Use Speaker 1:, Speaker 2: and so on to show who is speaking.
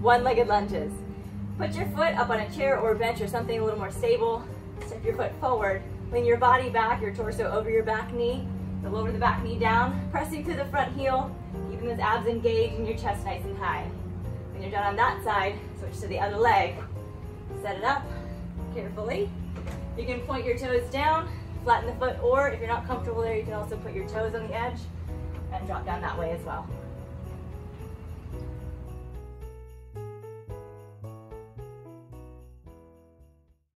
Speaker 1: one-legged lunges. Put your foot up on a chair or a bench or something a little more stable. Step your foot forward. Lean your body back, your torso over your back knee. So lower the back knee down, pressing through the front heel, keeping those abs engaged and your chest nice and high. When you're done on that side, switch to the other leg. Set it up carefully. You can point your toes down, flatten the foot, or if you're not comfortable there, you can also put your toes on the edge and drop down that way as well.